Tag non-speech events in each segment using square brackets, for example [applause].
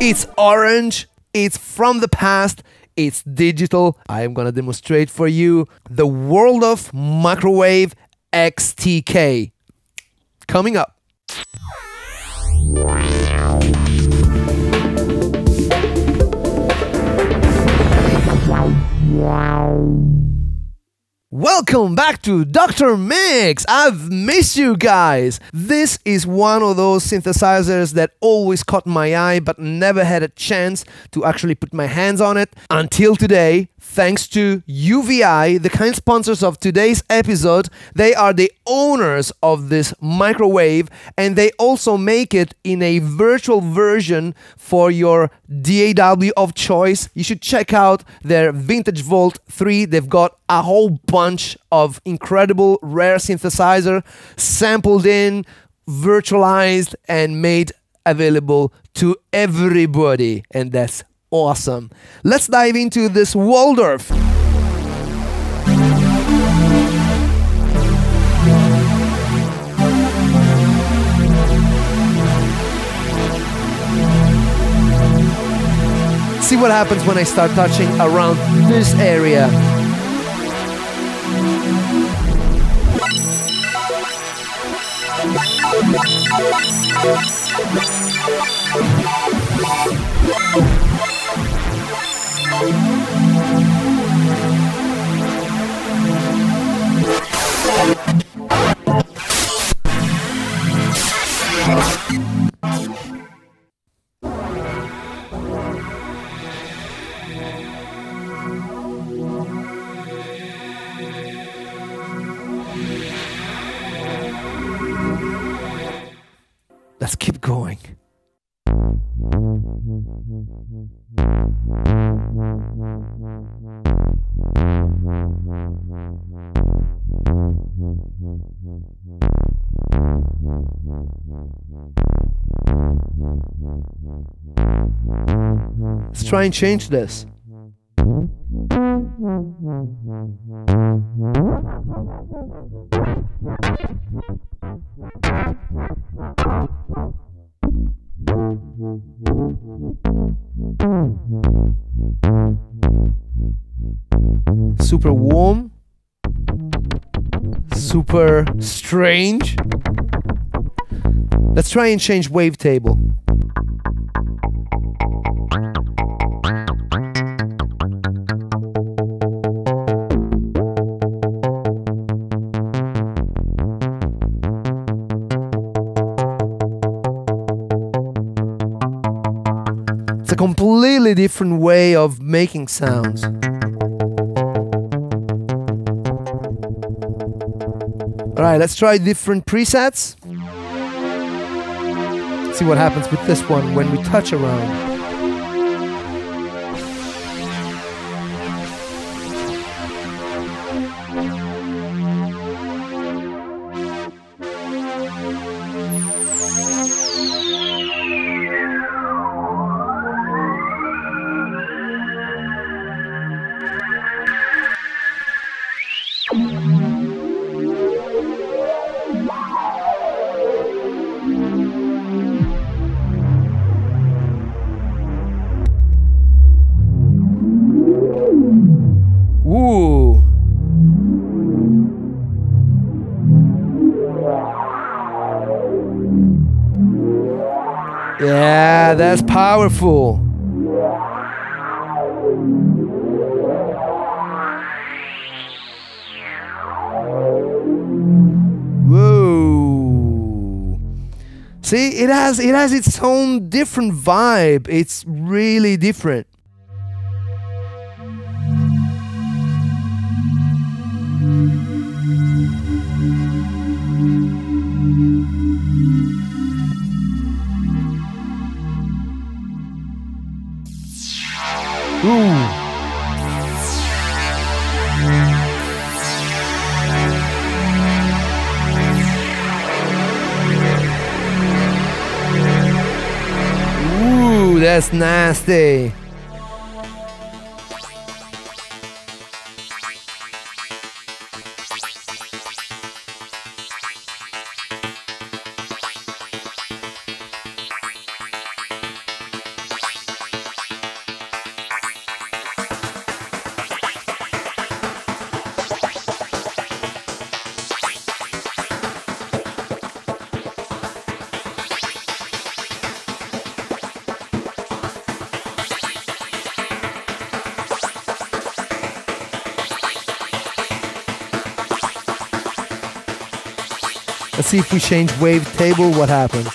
It's orange, it's from the past, it's digital. I am gonna demonstrate for you the Waldorf microwave XTK. Coming up. Welcome back to Dr. Mix. I've missed you guys. This is one of those synthesizers that always caught my eye but never had a chance to actually put my hands on it until today. Thanks to UVI, the kind sponsors of today's episode, they are the owners of this microwave and they also make it in a virtual version for your DAW of choice. You should check out their Vintage Vault 3. They've got a whole bunch of incredible rare synthesizer sampled in, virtualized, and made available to everybody. And that's awesome. Let's dive into this Waldorf. See what happens when I start touching around this area. Let's try and change this. Super warm, super strange. Let's try and change wavetable. Completely different way of making sounds. Alright, let's try different presets. See what happens with this one when we touch around. Yeah, that's powerful. Whoa. See, it has it has its own different vibe. It's really different. That's nasty. Let's see if we change wavetable, what happens.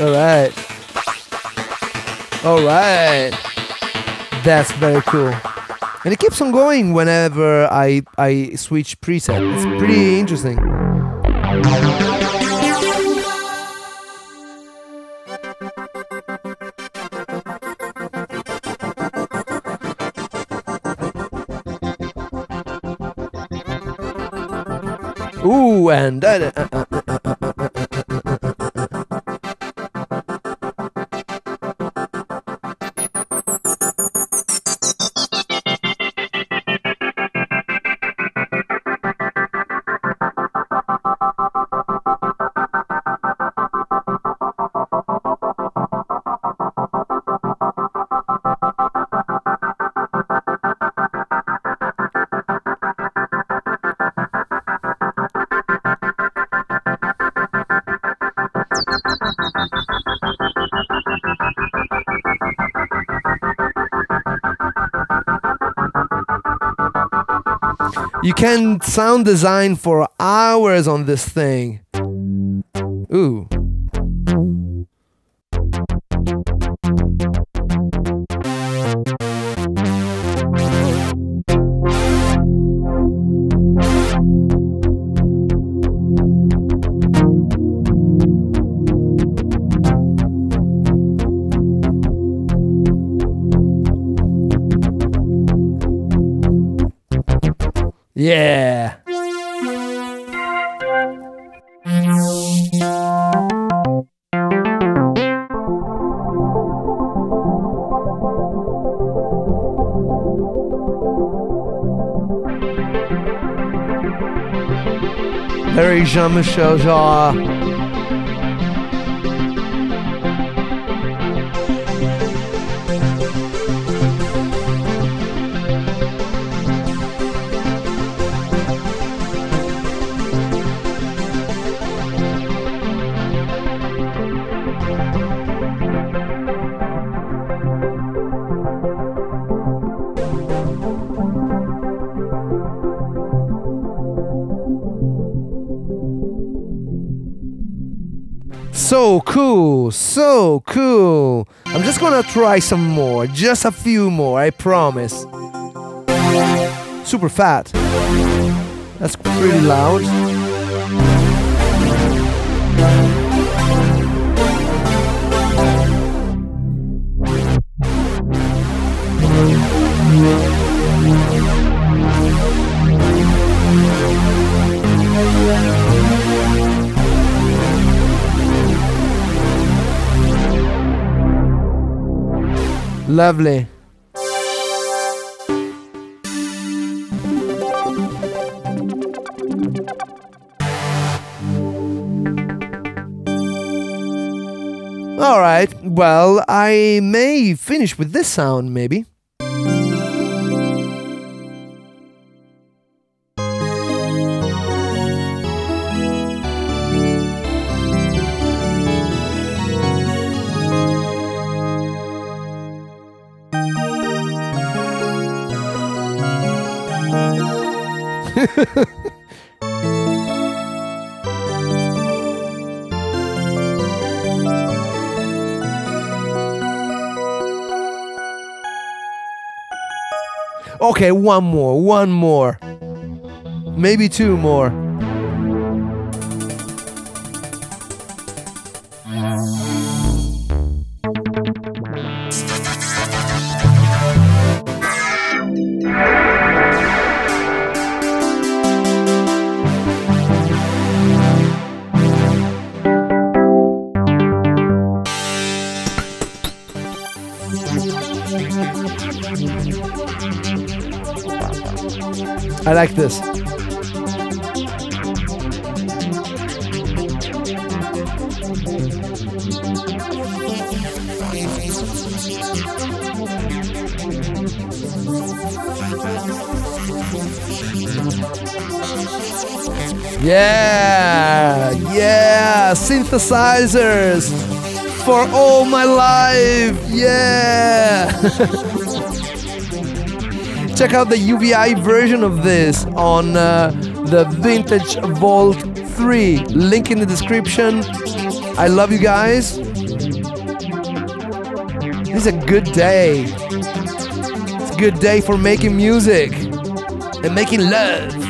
Alright. Alright. That's very cool. And it keeps on going whenever I, I switch preset. It's pretty interesting. Ooh, and uh, uh, uh, You can sound design for hours on this thing. Ooh. Yeah. Very Jean-Michel Jarre. Uh, So cool, so cool. I'm just gonna try some more, just a few more, I promise. Super fat. That's pretty loud. Lovely. Alright, well, I may finish with this sound, maybe. [laughs] okay, one more, one more. Maybe two more. I like this. Yeah, yeah, synthesizers for all my life. Yeah. [laughs] Check out the UVI version of this on uh, the Vintage Vault 3. Link in the description. I love you guys. This is a good day. It's a good day for making music and making love.